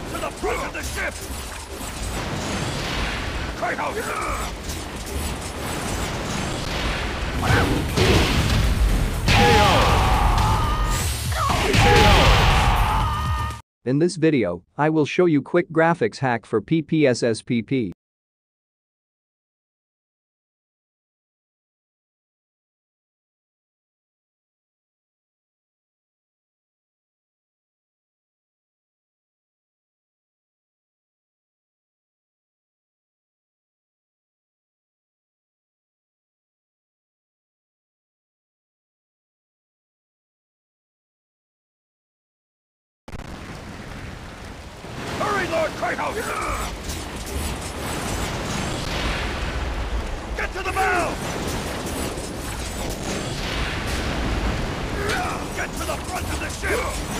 Get to the front of the ship! Kratos! In this video, I will show you quick graphics hack for PPSSPP. Lord Kratos! Get to the bow! Get to the front of the ship!